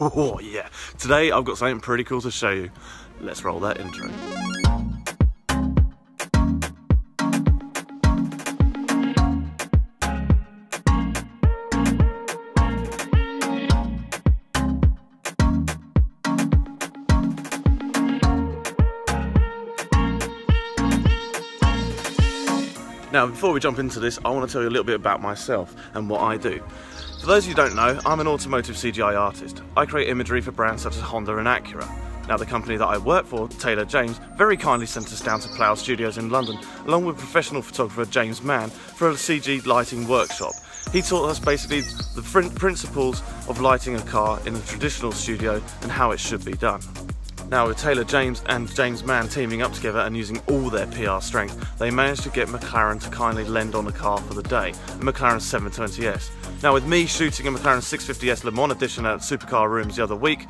Oh yeah, today I've got something pretty cool to show you. Let's roll that intro. Now, before we jump into this, I want to tell you a little bit about myself and what I do. For those who don't know, I'm an automotive CGI artist. I create imagery for brands such as Honda and Acura. Now, the company that I work for, Taylor James, very kindly sent us down to Plough Studios in London, along with professional photographer James Mann, for a CG lighting workshop. He taught us basically the principles of lighting a car in a traditional studio and how it should be done. Now with Taylor James and James Mann teaming up together and using all their PR strength, they managed to get McLaren to kindly lend on a car for the day, a McLaren 720S. Now with me shooting a McLaren 650S Le Mans edition at Supercar Rooms the other week,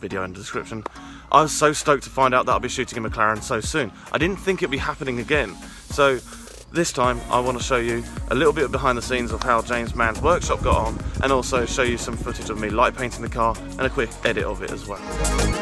video in the description, I was so stoked to find out that I'll be shooting a McLaren so soon. I didn't think it'd be happening again. So this time I want to show you a little bit behind the scenes of how James Mann's workshop got on and also show you some footage of me light painting the car and a quick edit of it as well.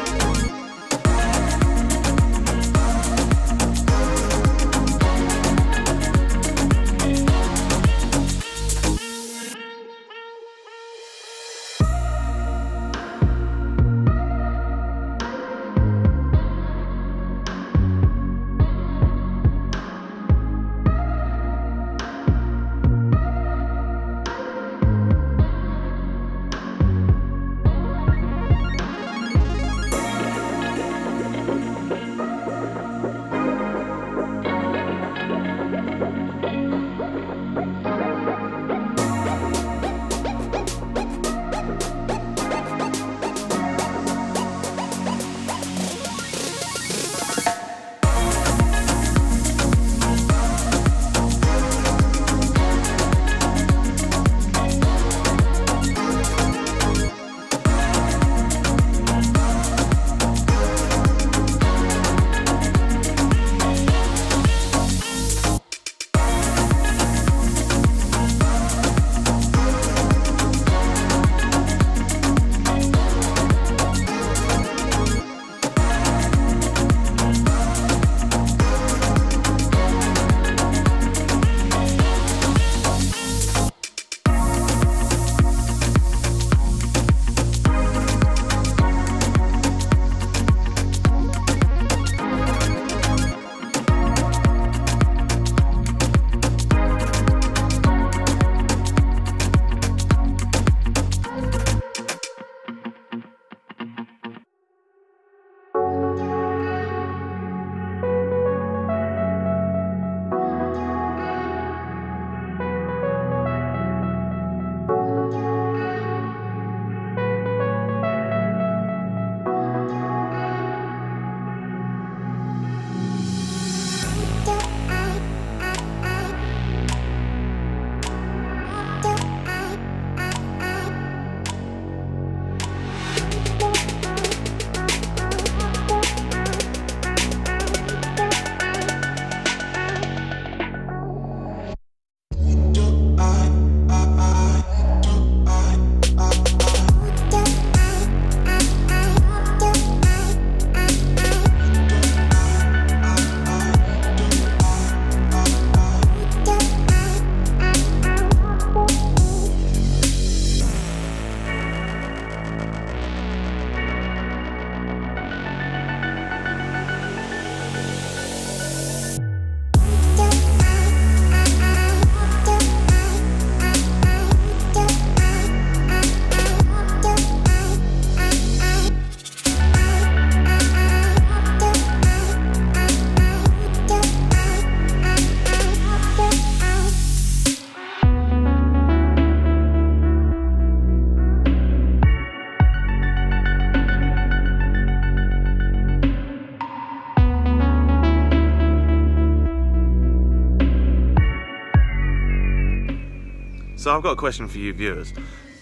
So I've got a question for you viewers.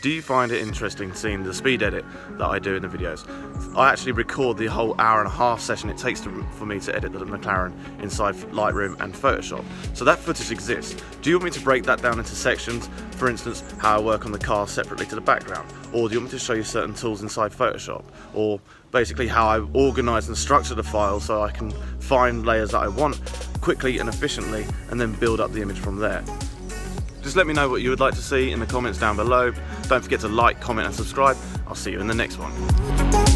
Do you find it interesting seeing the speed edit that I do in the videos? I actually record the whole hour and a half session it takes to, for me to edit the McLaren inside Lightroom and Photoshop. So that footage exists. Do you want me to break that down into sections? For instance, how I work on the car separately to the background? Or do you want me to show you certain tools inside Photoshop? Or basically how I organise and structure the file so I can find layers that I want quickly and efficiently and then build up the image from there. Just let me know what you would like to see in the comments down below. Don't forget to like, comment and subscribe. I'll see you in the next one.